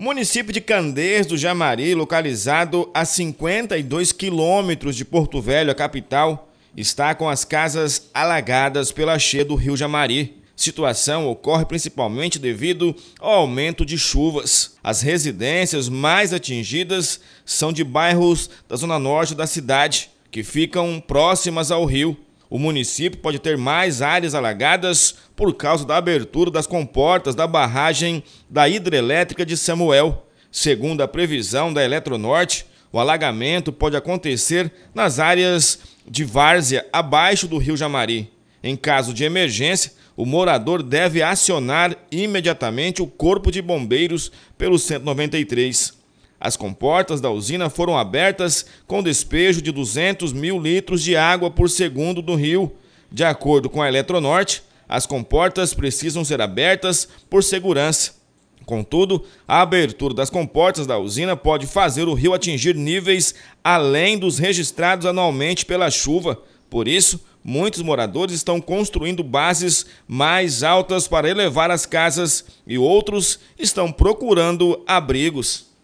Município de Candeias do Jamari, localizado a 52 quilômetros de Porto Velho, a capital, está com as casas alagadas pela cheia do rio Jamari. Situação ocorre principalmente devido ao aumento de chuvas. As residências mais atingidas são de bairros da zona norte da cidade, que ficam próximas ao rio. O município pode ter mais áreas alagadas por causa da abertura das comportas da barragem da hidrelétrica de Samuel. Segundo a previsão da Eletronorte, o alagamento pode acontecer nas áreas de várzea abaixo do rio Jamari. Em caso de emergência, o morador deve acionar imediatamente o Corpo de Bombeiros pelo 193. As comportas da usina foram abertas com despejo de 200 mil litros de água por segundo do rio. De acordo com a Eletronorte, as comportas precisam ser abertas por segurança. Contudo, a abertura das comportas da usina pode fazer o rio atingir níveis além dos registrados anualmente pela chuva. Por isso, muitos moradores estão construindo bases mais altas para elevar as casas e outros estão procurando abrigos.